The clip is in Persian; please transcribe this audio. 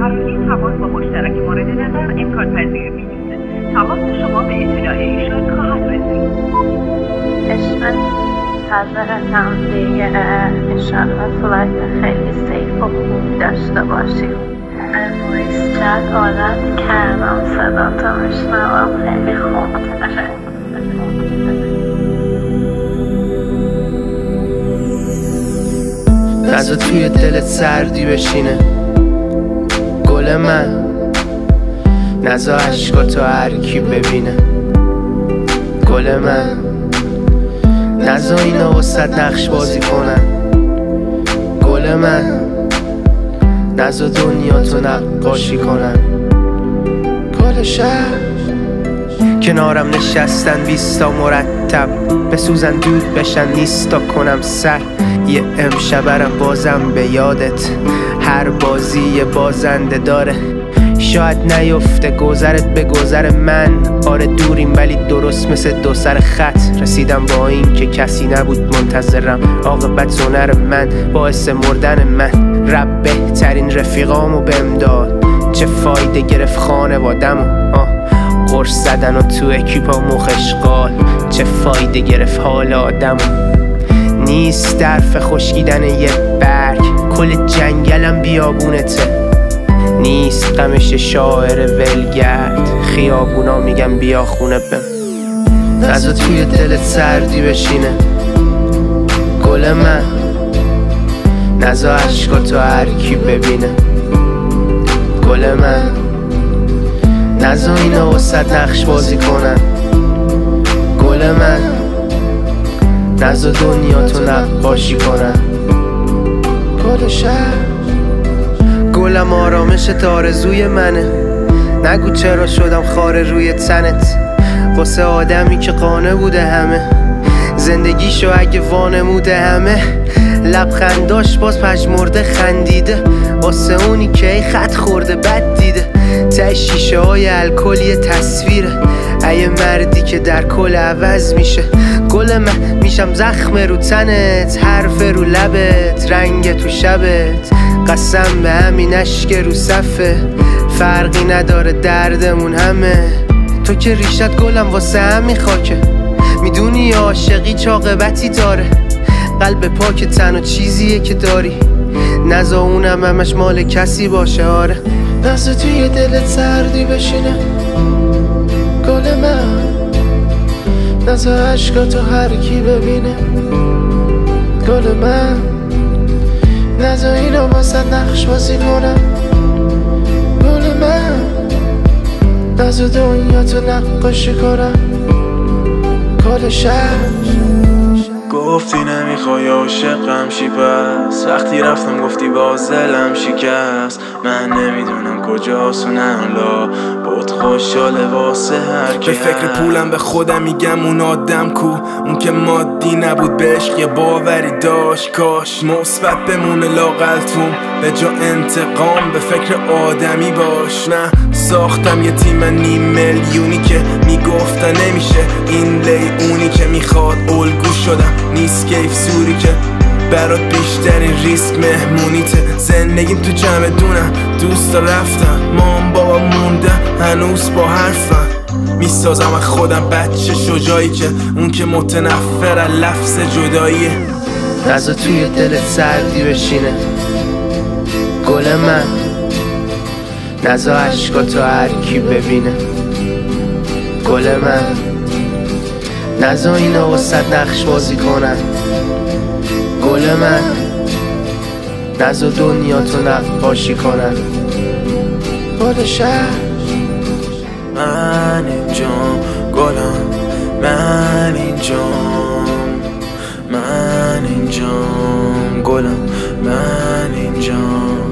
همگی تماس با مشترک مورد نظر امکان پذیر نیست تماس شما به اطلاع ایشان خواهد رسید. قشنگ حضرتم دیگه انشالله فلایت خیلی سیف و خوب داشته باشیم. امروز چند عادت کردم صدا تو میشنوم خیلی خوب غذا توی دلت سردی بشینه. گل من. نزا عشقاتو هر کی ببینه. گل من. نزا اینا وسط نقش بازی کنن گل من. نزا دنیا تو نقاشی کنن گل شهر. کنارم نشستن بیستا مرتب. بسوزن دود بشن نیستا کنم سر. یه امشبرم بازم به یادت. هر بازی بازنده داره. شاید نیفته گذرت به گذر من. آره دوریم ولی درست مثل دو سر خط. رسیدم با این که کسی نبود منتظرم. عاقبت هنر من باعث مردن من. رب بهترین رفیقامو بهم داد. چه فایده گرفت خانوادم آه قرص زدن و تو اکیپا مخشقال چه فایده گرفت حال آدم نیست درف خشکیدن یه برگ. کل جنگلم بیابونته. نیست غمش شاعر ولگرد. خیابونا میگم بیا خونه بم. نزا توی دلت سردی بشینه. گل من. نزا عشقاتو هر کی ببینه. گل من. نزا اینا وسط نقش بازی کنن گل من. نزا دنیا تو نقاشی کنن. گل شهر. گلم آرامش تارزوی منه. نگو چرا شدم خاره روی تنت. واسه آدمی که قانه بوده همه. زندگیشو اگه وانموده همه. لبخنداش باز پژمرده خندیده. واسه اونی که ای خط خورده بد دیده. ته شیشه های الکل یه تصویره. ای مردی که در کل عوض میشه. گل من میشم زخم رو تنت حرف رو لبت رنگ تو شبت. قسم به همین اشک رو صفه. فرقی نداره دردمون همه. تو که ریشت گلم واسه همین خاکه. می‌دونی عاشقی چاقبتی داره. قلب پاک تنها چیزیه که داری. نزا اونم همش مال کسی باشه آره. نزا توی دلت سردی بشینه. گل من نزا عشقاتو هر کی ببینه. گل من. نزا اینو واسه نقش بازی کنم. گل من. نزا دنیا تو نقاشی کنم. گل شهر. گفتی نمی‌خوای عاشقم شی پس؟ وقتی رفتم گفتی باز دلم شکست. من نمی‌دونم کجاست و نلا بود خوشحاله واسه هر به فکر پولم به خودم میگم اون آدم کو. اون که مادی نبود به عشق یه باوری داشت. کاش مثبت بمونه لاقلتون. به جا انتقام به فکر آدمی باش. نه ساختم یه تیم نیم میلیونی که می‌گفتن نمیشه. این لی اونی که می‌خواد الگو شدم. نیست کیف سوری که برات بیشترین ریسک مهمونیته. زندگیم تو جمع دونم. دوستا رفتم. مام بابا مونده هنوز با حرفم می‌سازم. از خودم بچه شجایی که اون که متنفر از لفظ جداییه. نزا توی دلت سردی بشینه. گل من. نزا عشقاتو هر کی ببینه. گل من. نزا اینا وسط نقش بازی کنن گل من. نزا دنیا تو نقاشی کنن گل شهر. من اینجام گلم من اینجام من اینجام گلم من اینجام